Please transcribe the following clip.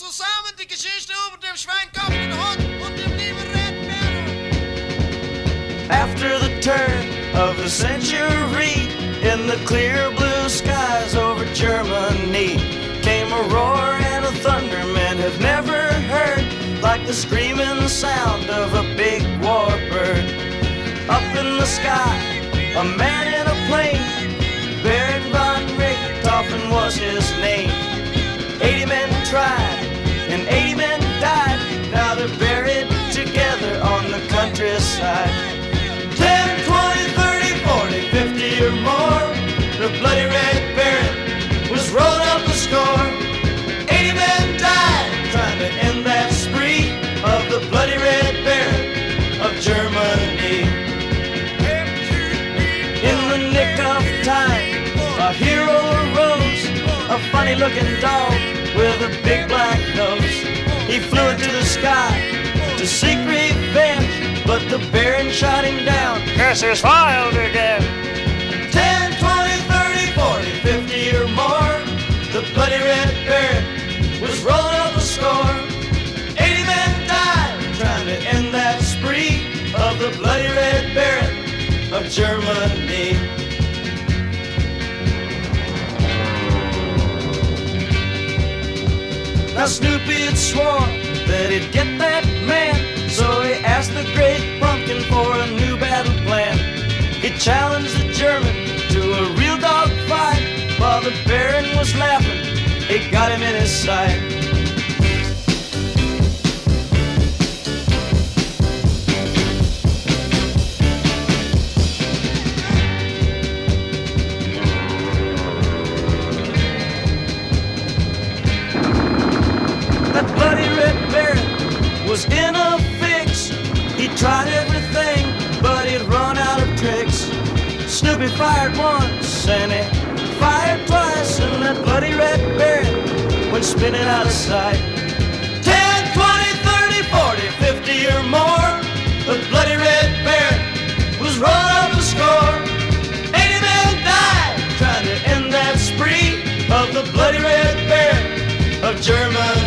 zusammen die Geschichte über dem Schweinkopf, den Hund und dem lieben After the turn of the century, in the clear blue skies over Germany, came a roar and a thunder men have never heard, like the screaming sound of a big warbird. Up in the sky, a man in a plane, Baron von Richthofen was his name. 80 men tried, and 80 men died. Now they're buried together on the countryside. 10, 20, 30, 40, 50 or more. The bloody red baron was rolling up the score. 80 men died trying to end that spree of the bloody red baron of Germany. In the nick of time, a hero arose, a funny looking dog with a big black nose. He flew into the sky to seek revenge, but the Baron shot him down. Curse is filed again. 10, 20, 30, 40, 50 or more. The bloody red Baron was rolling up the score. 80 men died trying to end that spree of the bloody red Baron of Germany. Now Snoopy had swore that he'd get that man, so he asked the great pumpkin for a new battle plan. He challenged the German to a real dog fight, while the Baron was laughing. He got him in his sight. be fired once and it fired twice in that bloody red bear went spinning out of sight. 10, 20, 30, 40, 50 or more, the bloody red bear was run up the score. 80 men died trying to end that spree of the bloody red bear of Germany.